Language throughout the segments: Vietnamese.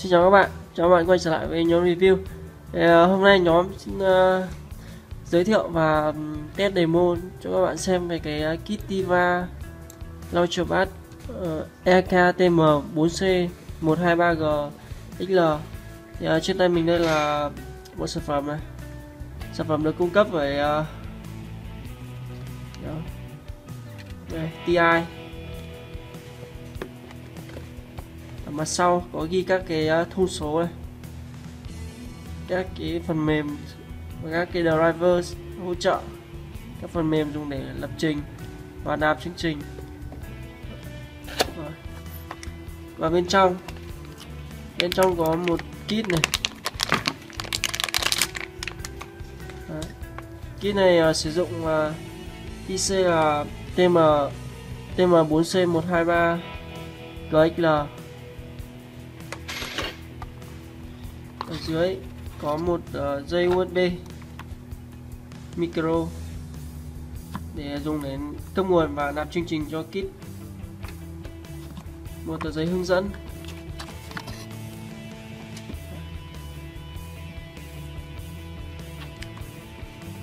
Xin chào các bạn, chào các bạn quay trở lại với nhóm review. Thì, uh, Hôm nay nhóm xin uh, giới thiệu và um, test demo cho các bạn xem về cái à, uh, Kitiva Launchpad uh, ờ, EKTM 4C 123G XL thì, uh, Trên tay mình đây là một sản phẩm này. Sản phẩm được cung cấp bởi uh, đây, TI mặt sau có ghi các cái ờ, thông số này. Các cái phần mềm và các cái driver hỗ trợ các phần mềm dùng để lập trình và nạp chương trình. Và bên trong bên trong có một kit này. Đấy. kit này uh, sử dụng ờ, uh, IC là TM TM4C123 GXL ở dưới có một uh, dây USB micro để dùng để cấp nguồn và nạp chương trình cho kit. Một tờ giấy hướng dẫn.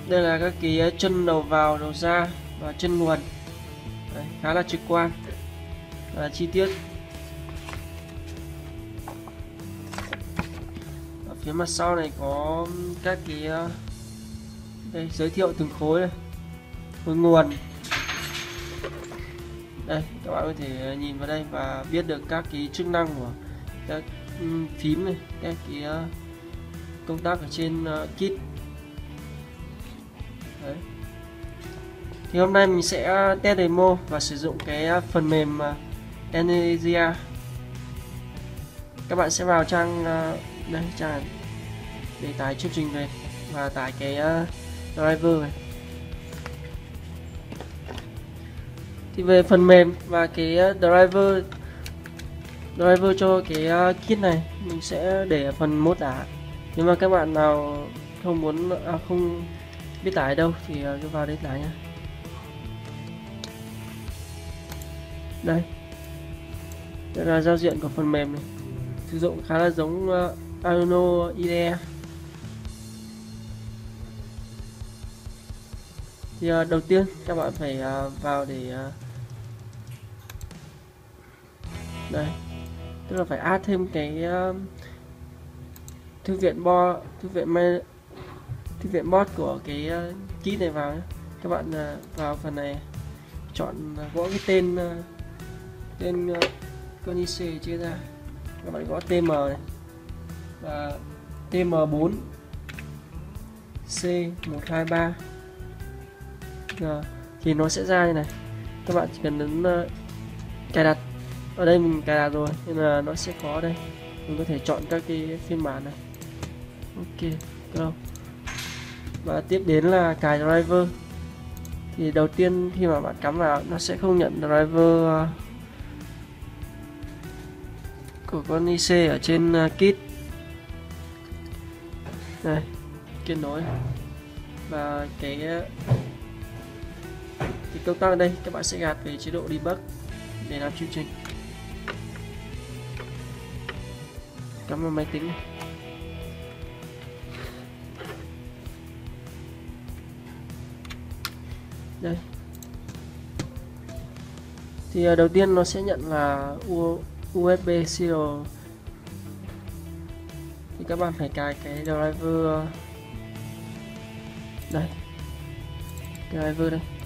Đây là các cái ờ, chân đầu vào đầu ra và chân nguồn. Đấy, khá là trực quan. Và chi tiết. Phía mặt sau này có các cái ờ, đây, giới thiệu từng khối này khối nguồn. Đây, các bạn có thể nhìn vào đây và biết được các cái chức năng của các phím này, các cái ờ, công tác ở trên ờ, kit. Đấy. thì hôm nay mình sẽ test demo và sử dụng cái phần mềm Energia các bạn sẽ vào trang đây, trang để tải chương trình về và tải cái uh, driver này. Thì về phần mềm và cái uh, driver driver cho cái uh, kit này mình sẽ để ở phần mô tả. Nếu mà các bạn nào không muốn à, không biết tải đâu thì uh, cứ vào đây tải nhá. Đây. Đây là giao diện của phần mềm này. Sử dụng khá là giống uh, Arduino IDE. Thì uh, đầu tiên các bạn phải uh, vào để uh, đây. Tức là phải add thêm cái uh, thư viện bo thư viện me, thư viện bot của cái uh, kit này vào nhé. các bạn uh, vào phần này chọn uh, gõ cái tên uh, tên uh, con IC chia ra. Các bạn gõ tm này. Và tm4 c123 Ờ, thì nó sẽ ra như này. Các bạn chỉ cần đến uh, ờ, cài đặt. Ở đây mình cài đặt rồi nên là nó sẽ có đây. Mình có thể chọn các cái phiên bản này. Ok go và tiếp đến là cài driver. Thì đầu tiên khi mà bạn cắm vào nó sẽ không nhận driver uh, của con IC ở trên uh, kit. Đây kết nối. Và cái thì công tắc ở đây, các bạn sẽ gạt về chế độ debug để làm chương trình. Cắm vào máy tính. Này. đây. Thì à, đầu tiên nó sẽ nhận là USB serial thì các bạn phải cài cái driver à, đây. Cái driver đây.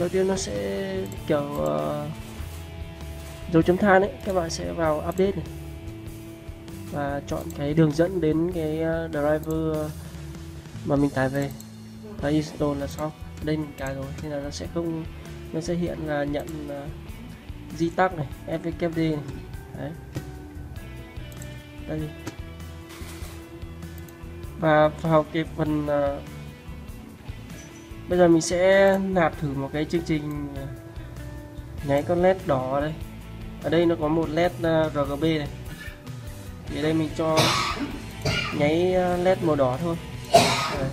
Đầu tiên nó sẽ kiểu uh, dấu chấm than đấy các bạn sẽ vào update này. Và chọn cái đường dẫn đến cái uh, driver ờ, mà mình tải về. Và install là xong. Đây mình cài rồi nên là nó sẽ không nó sẽ hiện là nhận uh, di tắc này fvkd này. Đấy. Đây. Và vào cái phần uh, bây giờ mình sẽ nạp thử một cái chương trình ờ, nháy con led đỏ đây. Ở đây nó có một led ờ, rgb này. Thì đây mình cho nháy ờ, led màu đỏ thôi. Đây.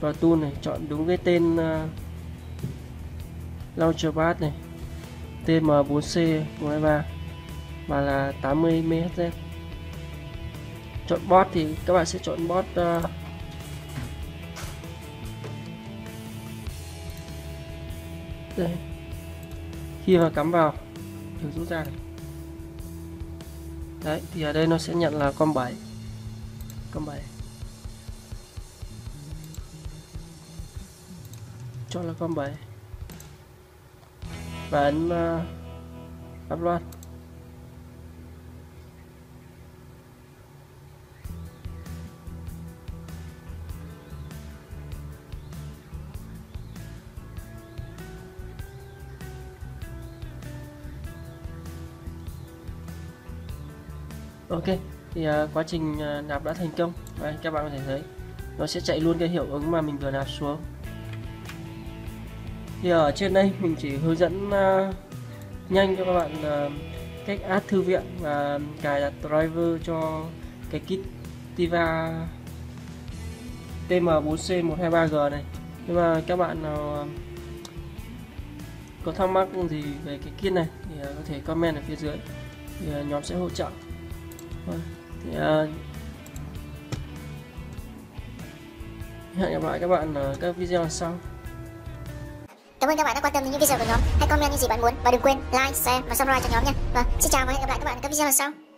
và tool này chọn đúng cái tên uh, Launchpad này. TM4C 123 và là 80 MHz chọn bot thì các bạn sẽ chọn bot uh, đây. Khi mà cắm vào được rút ra này. Đấy thì ở đây nó sẽ nhận là con 7 con 7 cho là con 7 và ấn ờ, uh, upload ok thì uh, quá trình uh, nạp đã thành công. Đây, các bạn có thể thấy nó sẽ chạy luôn cái hiệu ứng mà mình vừa nạp xuống. Thì ở trên đây mình chỉ hướng dẫn uh, nhanh cho các bạn uh, cách add thư viện và cài đặt driver cho cái kit Tiva TM4C123G này. Nhưng mà các bạn nào có thắc mắc gì về cái kit này thì có thể comment ở phía dưới. Thì nhóm sẽ hỗ trợ thì uh, hẹn gặp lại các bạn ở các video sau Cảm ơn các bạn đã quan tâm đến những video của nhóm. Hãy comment những gì bạn muốn và đừng quên like, share và subscribe cho nhóm nha. Và xin chào và hẹn gặp lại các bạn ở các video lần sau.